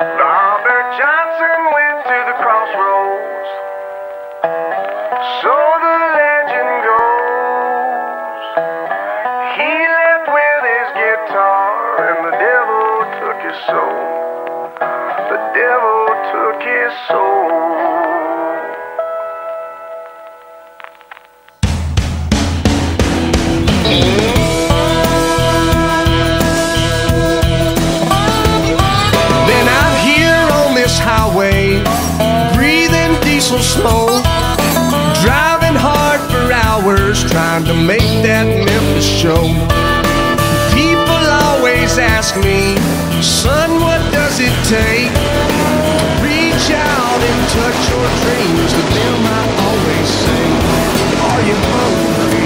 Robert Johnson went to the crossroads. So the legend goes. He left with his guitar, and the devil took his soul. The devil took his soul. slow. Driving hard for hours trying to make that Memphis show. People always ask me, son, what does it take? Reach out and touch your dreams, to them I always say, are you hungry?